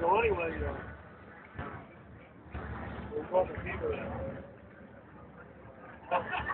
So anyway, uh, we're going to keep it.